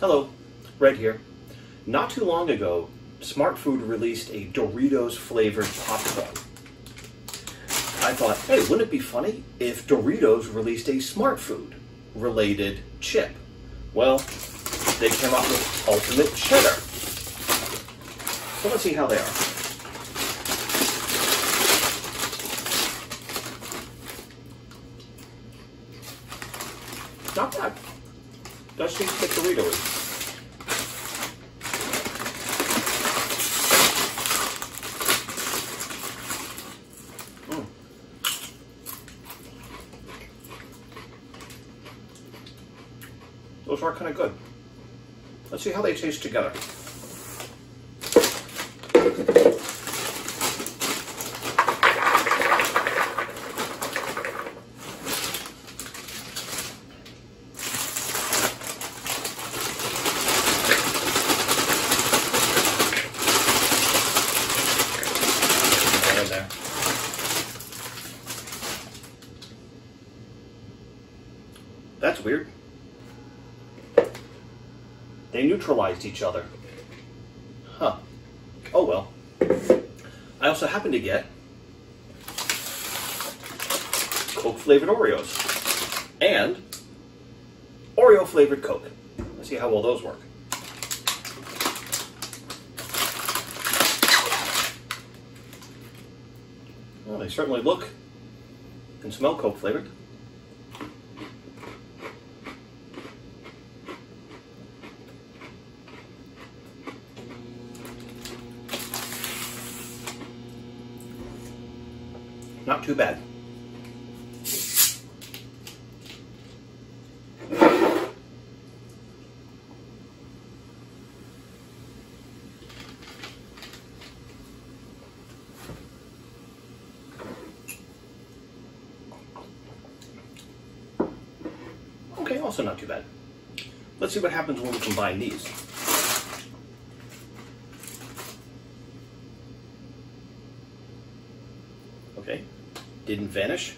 Hello, Red here. Not too long ago, Smartfood released a Doritos flavored popcorn. I thought, hey, wouldn't it be funny if Doritos released a Smartfood related chip? Well, they came out with Ultimate Cheddar. So let's see how they are. Not bad. Does taste like Doritos. Mm. Those are kind of good. Let's see how they taste together. That's weird. They neutralized each other. Huh. Oh well. I also happen to get Coke flavored Oreos and Oreo flavored Coke. Let's see how well those work. Well, they certainly look and smell Coke flavored. Not too bad. Okay, also not too bad. Let's see what happens when we combine these. Okay, didn't vanish.